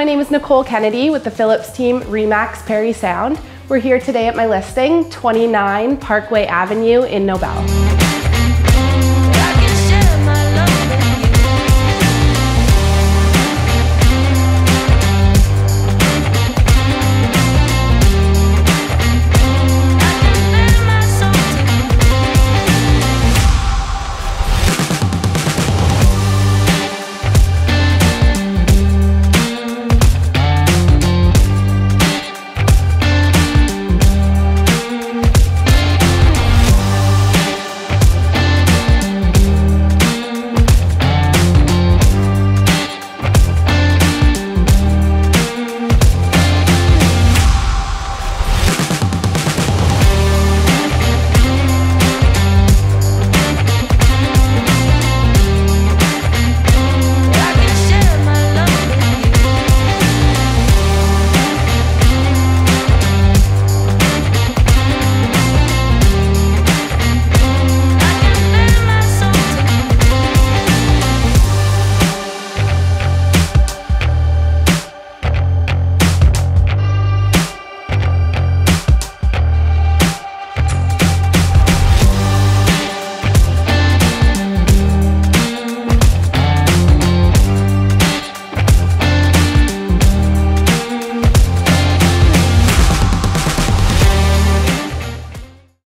My name is Nicole Kennedy with the Phillips team Remax Parry Sound. We're here today at my listing, 29 Parkway Avenue in Nobel.